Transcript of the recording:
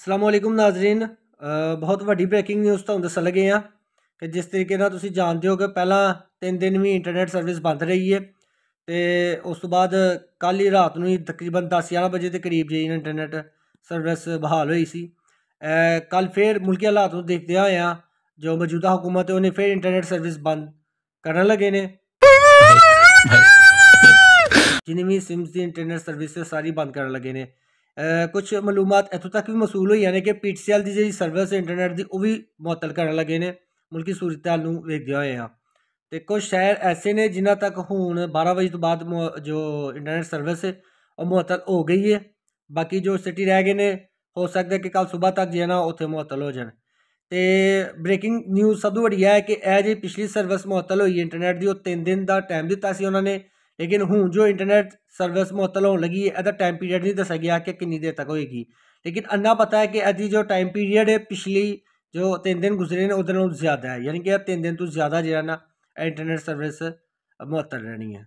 ਅਸਲਾਮ ਵਾਲੇਕੁਮ ਨਾਜ਼ਰੀਨ। ਬਹੁਤ ਵੱਡੀ breaking news ਤੁਹਾਨੂੰ ਦੱਸਣ ਲੱਗੇ ਆ ਕਿ ਜਿਸ ਤਰੀਕੇ ਨਾਲ ਤੁਸੀਂ ਜਾਣਦੇ ਹੋ ਕਿ ਪਹਿਲਾਂ ਤਿੰਨ ਦਿਨ ਵੀ ਇੰਟਰਨੈਟ ਸਰਵਿਸ ਬੰਦ ਰਹੀ ਹੈ ਤੇ ਉਸ ਤੋਂ ਬਾਅਦ ਕੱਲ੍ਹ ਹੀ ਰਾਤ ਨੂੰ ਹੀ ਤਕਰੀਬਨ 10 11 ਵਜੇ ਦੇ ਕਰੀਬ ਜੀ ਇੰਟਰਨੈਟ ਸਰਵਿਸ ਬਹਾਲ ਹੋਈ ਸੀ। ਕੱਲ ਫਿਰ ਮੁਲਕੀ ਹਾਲਾਤ ਨੂੰ ਦੇਖਦੇ ਹੋਇਆ ਜੋ ਮੌਜੂਦਾ ਹਕੂਮਤ ਹੈ, ਉਹਨੇ ਫਿਰ ਇੰਟਰਨੈਟ ਸਰਵਿਸ ਬੰਦ ਕਰਨ ਲੱਗੇ ਨੇ। ਜਿੰਨੀ ਵੀ ਸਿਮਸ ਦੀ ਇੰਟਰਨੈਟ ਸਰਵਿਸ ਸਾਰੀ ਬੰਦ ਕਰਨ ਲੱਗੇ ਨੇ। ਕੁਝ ਮਾਲੂਮਾਤ ਇੱਥੋਂ ਤੱਕ ਵੀ ਮਸੂਲ ਹੋਈਆਂ ਨੇ ਕਿ ਪੀਟੀਸੀਐਲ ਦੀ ਜਿਹੜੀ ਸਰਵਿਸ ਇੰਟਰਨੈਟ ਦੀ, ਉਹ ਵੀ ਮੁਅੱਤਲ ਕਰਨ ਲੱਗੇ ਨੇ, ਮੁਲਕੀ ਸੂਰਤਾਲ ਨੂੰ ਵੇਖਦੇ ਹੋਏ ਆ। ਤੇ ਕੁਝ ਸ਼ਹਿਰ ਐਸੇ ਨੇ ਜਿਨ੍ਹਾਂ ਤੱਕ ਹੁਣ 12 ਵਜੇ ਤੋਂ ਬਾਅਦ ਮੁ- ਜੋ ਇੰਟਰਨੈਟ ਸਰਵਿਸ ਉਹ ਮੁਅੱਤਲ ਹੋ ਗਈ ਹੈ। ਬਾਕੀ ਜੋ ਸਿਟੀ ਰਹਿ ਗਏ ਨੇ, ਹੋ ਸਕਦਾ ਕਿ ਕੱਲ ਸਵੇਰ ਤੱਕ ਜੇ ਨਾ ਉੱਥੇ ਮੁਅੱਤਲ ਹੋ ਜਾਣ। ਤੇ ਬ੍ਰੇਕਿੰਗ ਨਿਊਜ਼ ਸਭ ਤੋਂ ਵੱਡੀ ਹੈ ਕਿ ਇਹ ਜੇ ਪਿਛਲੀ ਸਰਵਿਸ ਮੁਅੱਤਲ ਹੋਈ ਇੰਟਰਨੈਟ ਦੀ, ਉਹ 3 ਦਿਨ ਦਾ ਟਾਈਮ ਦਿੱਤਾ ਸੀ ਉਹਨਾਂ ਨੇ। लेकिन हूँ जो इंटरनेट सर्विस मुअतल होने लगी है यदा टाइम पीरियड नहीं दसा गया कि किन्नी देर तक होएगी। लेकिन अन्ना पता है कि यदि जो टाइम पीरियड है पिछली जो तीन दिन गुजरे ने उदे ज़्यादा है। यानी कि तीन दिन तो ज़्यादा जरा ना इंटरनेट सर्विस मुअतल रहनी है।